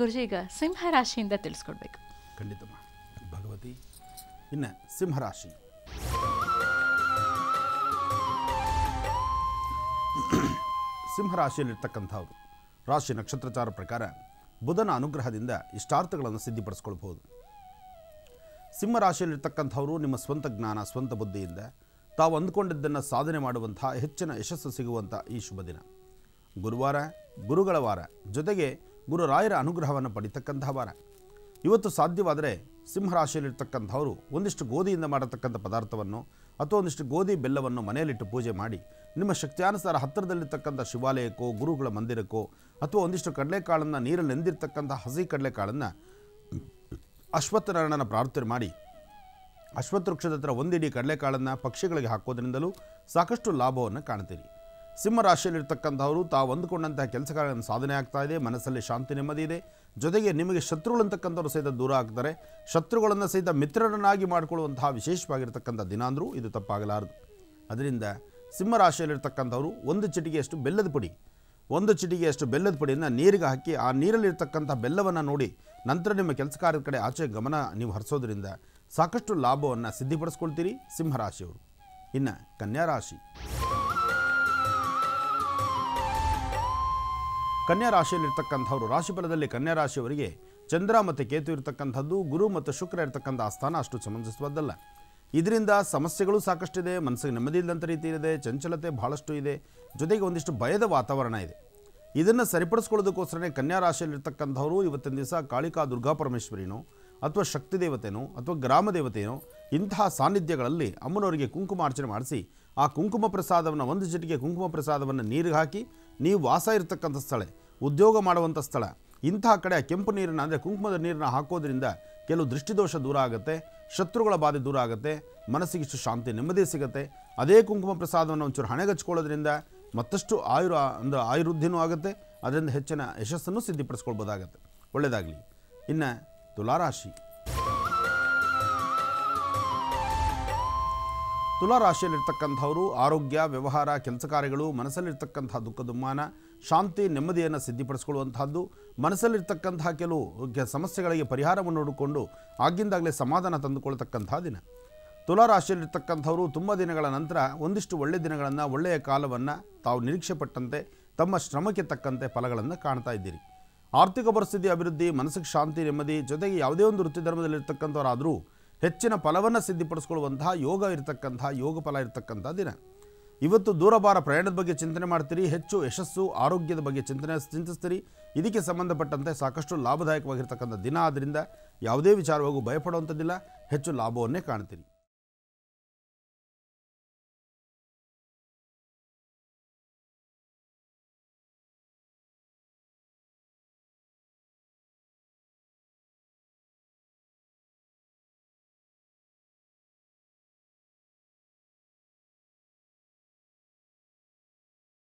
ಗುರುಜಿ, ಈಗ ಸಿಂಹ ರಾಶಿಯಿಂದ ತಿಳಿಸ್ಕೊಡ್ಬೇಕು ಖಂಡಿತಮ್ಮ ಭಗವತಿ, ಇನ್ನು ಸಿಂಹರಾಶಿ. ಸಿಂಹರಾಶಿಯಲ್ಲಿರ್ತಕ್ಕಂಥವ್ರು, ರಾಶಿ ನಕ್ಷತ್ರಚಾರ ಪ್ರಕಾರ ಬುಧನ ಅನುಗ್ರಹದಿಂದ ಇಷ್ಟಾರ್ಥಗಳನ್ನು ಸಿದ್ಧಿಪಡಿಸ್ಕೊಳ್ಬಹುದು. ಸಿಂಹರಾಶಿಯಲ್ಲಿರ್ತಕ್ಕಂಥವರು ನಿಮ್ಮ ಸ್ವಂತ ಜ್ಞಾನ, ಸ್ವಂತ ಬುದ್ಧಿಯಿಂದ ತಾವು ಅಂದುಕೊಂಡಿದ್ದನ್ನು ಸಾಧನೆ ಮಾಡುವಂಥ ಹೆಚ್ಚಿನ ಯಶಸ್ಸು ಸಿಗುವಂಥ ಈ ಶುಭ ದಿನ. ಗುರುವಾರ, ಗುರುಗಳ ವಾರ. ಜೊತೆಗೆ ಗುರುರಾಯರ ಅನುಗ್ರಹವನ್ನು ಪಡಿತಕ್ಕಂತಹ ವಾರ ಇವತ್ತು ಸಾಧ್ಯವಾದರೆ ಸಿಂಹರಾಶಿಯಲ್ಲಿರ್ತಕ್ಕಂಥವರು ಒಂದಿಷ್ಟು ಗೋಧಿಯಿಂದ ಮಾಡತಕ್ಕಂಥ ಪದಾರ್ಥವನ್ನು ಅಥವಾ ಒಂದಿಷ್ಟು ಗೋಧಿ ಬೆಲ್ಲವನ್ನು ಮನೆಯಲ್ಲಿಟ್ಟು ಪೂಜೆ ಮಾಡಿ, ನಿಮ್ಮ ಶಕ್ತಿಯಾನುಸಾರ ಹತ್ತಿರದಲ್ಲಿರ್ತಕ್ಕಂಥ ಶಿವಾಲಯಕ್ಕೋ, ಗುರುಗಳ ಮಂದಿರಕ್ಕೋ ಅಥವಾ ಒಂದಿಷ್ಟು ಕಡಲೆಕಾಳನ್ನು ನೀರಲ್ಲಿ ನೆಂದಿರ್ತಕ್ಕಂಥ ಹಸಿ ಕಡಲೆಕಾಳನ್ನು ಅಶ್ವತ್ಥನಾರಾಯಣನ ಪ್ರಾರ್ಥನೆ ಮಾಡಿ. ಅಶ್ವತ್ಥ ವೃಕ್ಷದ ಹತ್ರ ಒಂದಿಡೀ ಕಡಲೆಕಾಳನ್ನು ಪಕ್ಷಿಗಳಿಗೆ ಹಾಕೋದ್ರಿಂದಲೂ ಸಾಕಷ್ಟು ಲಾಭವನ್ನು ಕಾಣ್ತೀರಿ. ಸಿಂಹ ರಾಶಿಯಲ್ಲಿರ್ತಕ್ಕಂಥವರು ತಾವು ಅಂದುಕೊಂಡಂತಹ ಕೆಲಸ ಕಾರ್ಯಗಳನ್ನು ಸಾಧನೆ ಆಗ್ತಾ ಇದೆ, ಮನಸ್ಸಲ್ಲಿ ಶಾಂತಿ ನೆಮ್ಮದಿ ಇದೆ. ಜೊತೆಗೆ ನಿಮಗೆ ಶತ್ರುಗಳಂತಕ್ಕಂಥವ್ರು ಸಹಿತ ದೂರ ಆಗ್ತಾರೆ. ಶತ್ರುಗಳನ್ನು ಸಹಿತ ಮಿತ್ರರನ್ನಾಗಿ ಮಾಡಿಕೊಳ್ಳುವಂತಹ ವಿಶೇಷವಾಗಿರ್ತಕ್ಕಂಥ ದಿನ ಅಂದರೂ ಇದು ತಪ್ಪಾಗಲಾರದು. ಅದರಿಂದ ಸಿಂಹ ರಾಶಿಯಲ್ಲಿರ್ತಕ್ಕಂಥವರು ಒಂದು ಚಿಟಿಗೆಯಷ್ಟು ಬೆಲ್ಲದ ಪುಡಿ, ಒಂದು ಚಿಟಿಗೆಯಷ್ಟು ಬೆಲ್ಲದ ಪುಡಿಯನ್ನು ನೀರಿಗೆ ಹಾಕಿ, ಆ ನೀರಲ್ಲಿರ್ತಕ್ಕಂಥ ಬೆಲ್ಲವನ್ನು ನೋಡಿ ನಂತರ ನಿಮ್ಮ ಕೆಲಸ ಕಾರ್ಯದ ಕಡೆ ಆಚೆ ಗಮನ ನೀವು ಹರಿಸೋದ್ರಿಂದ ಸಾಕಷ್ಟು ಲಾಭವನ್ನು ಸಿದ್ಧಿಪಡಿಸ್ಕೊಳ್ತೀರಿ ಸಿಂಹರಾಶಿಯವರು. ಇನ್ನು ಕನ್ಯಾ ಕನ್ಯಾ ರಾಶಿಯಲ್ಲಿರ್ತಕ್ಕಂಥವ್ರು ರಾಶಿಫಲದಲ್ಲಿ ಕನ್ಯಾ ರಾಶಿಯವರಿಗೆ ಚಂದ್ರ ಮತ್ತು ಕೇತು ಇರತಕ್ಕಂಥದ್ದು, ಗುರು ಮತ್ತು ಶುಕ್ರ ಇರತಕ್ಕಂಥ ಆ ಸ್ಥಾನ ಅಷ್ಟು ಸಮಂಜಸವಾದ್ದಲ್ಲ. ಇದರಿಂದ ಸಮಸ್ಯೆಗಳು ಸಾಕಷ್ಟಿದೆ, ಮನಸ್ಸಿಗೆ ನೆಮ್ಮದಿ ಇಲ್ಲದಂಥ ರೀತಿ ಇದೆ, ಚಂಚಲತೆ ಬಹಳಷ್ಟು ಇದೆ, ಜೊತೆಗೆ ಒಂದಿಷ್ಟು ಭಯದ ವಾತಾವರಣ ಇದೆ. ಇದನ್ನು ಸರಿಪಡಿಸ್ಕೊಳ್ಳೋದಕ್ಕೋಸ್ಕರನೇ ಕನ್ಯಾ ರಾಶಿಯಲ್ಲಿರ್ತಕ್ಕಂಥವ್ರು ಇವತ್ತಿನ ದಿವಸ ಕಾಳಿಕಾ ದುರ್ಗಾ ಪರಮೇಶ್ವರಿನೋ, ಅಥವಾ ಶಕ್ತಿ ದೇವತೆನೋ, ಅಥವಾ ಗ್ರಾಮ ದೇವತೆಯೋ ಇಂತಹ ಸಾನ್ನಿಧ್ಯಗಳಲ್ಲಿ ಅಮ್ಮನವರಿಗೆ ಕುಂಕುಮಾರ್ಚನೆ ಮಾಡಿಸಿ ಆ ಕುಂಕುಮ ಪ್ರಸಾದವನ್ನು ಒಂದು ಚಿಟಿಗೆ ಕುಂಕುಮ ಪ್ರಸಾದವನ್ನು ನೀರಿಗೆ ಹಾಕಿ ನೀವು ವಾಸ ಇರತಕ್ಕಂಥ ಸ್ಥಳ, ಉದ್ಯೋಗ ಮಾಡುವಂಥ ಸ್ಥಳ ಇಂತಹ ಕಡೆ ಕೆಂಪು ನೀರನ್ನು ಅಂದರೆ ಕುಂಕುಮದ ನೀರನ್ನು ಹಾಕೋದ್ರಿಂದ ಕೆಲವು ದೃಷ್ಟಿದೋಷ ದೂರ ಆಗುತ್ತೆ, ಶತ್ರುಗಳ ಬಾಧೆ ದೂರ ಆಗುತ್ತೆ ಮನಸ್ಸಿಗಿಷ್ಟು ಶಾಂತಿ ನೆಮ್ಮದಿ ಸಿಗುತ್ತೆ. ಅದೇ ಕುಂಕುಮ ಪ್ರಸಾದವನ್ನು ಒಂಚೂರು ಹಣೆಗಚ್ಕೊಳ್ಳೋದ್ರಿಂದ ಮತ್ತಷ್ಟು ಆಯುರ ಅಂದರೆ ಆಯುರ್ವೃದ್ಧಿನೂ ಆಗುತ್ತೆ, ಅದರಿಂದ ಹೆಚ್ಚಿನ ಯಶಸ್ಸನ್ನು ಸಿದ್ಧಿಪಡಿಸ್ಕೊಳ್ಬೋದಾಗತ್ತೆ. ಒಳ್ಳೆಯದಾಗಲಿ ಇನ್ನು ತುಲಾರಾಶಿ. ತುಲಾರಾಶಿಯಲ್ಲಿರ್ತಕ್ಕಂಥವರು, ಆರೋಗ್ಯ, ವ್ಯವಹಾರ, ಕೆಲಸ ಕಾರ್ಯಗಳು, ಮನಸ್ಸಲ್ಲಿರ್ತಕ್ಕಂಥ ದುಃಖ ದುಮ್ಮಾನ, ಶಾಂತಿ, ನೆಮ್ಮದಿಯನ್ನು ಸಿದ್ಧಿಪಡಿಸಿಕೊಳ್ಳುವಂಥದ್ದು ಮನಸ್ಸಲ್ಲಿರ್ತಕ್ಕಂತಹ ಕೆಲವು ಸಮಸ್ಯೆಗಳಿಗೆ ಪರಿಹಾರವನ್ನು ನೋಡಿಕೊಂಡು ಆಗಿಂದಾಗಲೇ ಸಮಾಧಾನ ತಂದುಕೊಳ್ತಕ್ಕಂಥ ದಿನ. ತುಲಾರಾಶಿಯಲ್ಲಿರ್ತಕ್ಕಂಥವರು ತುಂಬ ದಿನಗಳ ನಂತರ ಒಂದಿಷ್ಟು ಒಳ್ಳೆಯ ದಿನಗಳನ್ನು, ಒಳ್ಳೆಯ ಕಾಲವನ್ನು ತಾವು ನಿರೀಕ್ಷೆ ಪಟ್ಟಂತೆ, ತಮ್ಮ ಶ್ರಮಕ್ಕೆ ತಕ್ಕಂತೆ ಫಲಗಳನ್ನು ಕಾಣ್ತಾ ಇದ್ದೀರಿ. ಆರ್ಥಿಕ ಪರಿಸ್ಥಿತಿ, ಅಭಿವೃದ್ಧಿ, ಮನಸ್ಸಿಗೆ ಶಾಂತಿ, ನೆಮ್ಮದಿ ಜೊತೆಗೆ ಯಾವುದೇ ಒಂದು ವೃತ್ತಿ ಧರ್ಮದಲ್ಲಿರ್ತಕ್ಕಂಥವರಾದರೂ ಹೆಚ್ಚಿನ ಫಲವನ್ನು ಸಿದ್ಧಿಪಡಿಸ್ಕೊಳ್ಳುವಂತಹ ಯೋಗ ಇರತಕ್ಕಂತಹ, ಯೋಗ ಫಲ ಇರತಕ್ಕಂಥ ದಿನ. ಇವತ್ತು ದೂರಭಾರ ಪ್ರಯಾಣದ ಬಗ್ಗೆ ಚಿಂತನೆ ಮಾಡ್ತೀರಿ, ಹೆಚ್ಚು ಯಶಸ್ಸು, ಆರೋಗ್ಯದ ಬಗ್ಗೆ ಚಿಂತನೆ ಚಿಂತಿಸ್ತೀರಿ. ಇದಕ್ಕೆ ಸಂಬಂಧಪಟ್ಟಂತೆ ಸಾಕಷ್ಟು ಲಾಭದಾಯಕವಾಗಿರ್ತಕ್ಕಂಥ ದಿನ. ಆದ್ದರಿಂದ ಯಾವುದೇ ವಿಚಾರವಾಗೂ ಭಯಪಡುವಂಥದ್ದಿಲ್ಲ, ಹೆಚ್ಚು ಲಾಭವನ್ನೇ ಕಾಣ್ತೀರಿ.